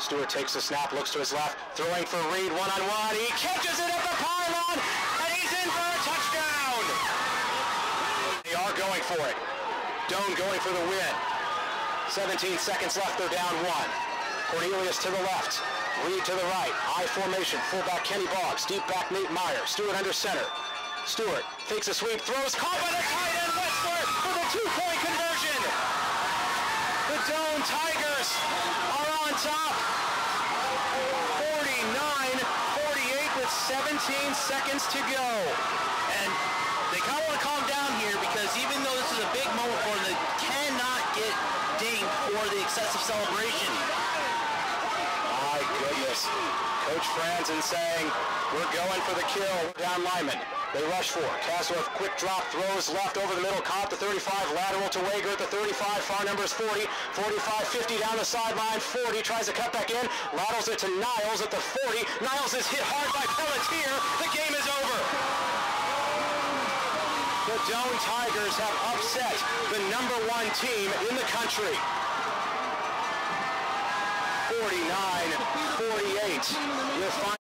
Stewart takes the snap, looks to his left, throwing for Reed one-on-one. He catches it at the pylon, and he's in for a touchdown. They are going for it. Doane going for the win. 17 seconds left, they're down one. Cornelius to the left, Reed to the right. High formation, fullback Kenny Boggs, deep back Nate Meyer. Stewart under center. Stewart takes a sweep, throws, caught by the tight end Westler for the two-point conversion. The Doane Tigers are on top. 49-48 with 17 seconds to go. And they kind of want to calm down here because even though this is a big moment for them, they cannot get dinged for the excessive celebration. Coach Franzen saying, we're going for the kill. Down Lyman. They rush for it. Kasdorf, quick drop, throws left over the middle, caught the 35, lateral to Wager at the 35, far numbers 40, 45, 50 down the sideline, 40, tries to cut back in, laterals it to Niles at the 40. Niles is hit hard by Pelletier. The game is over. The Doane Tigers have upset the number one team in the country. 49-48 with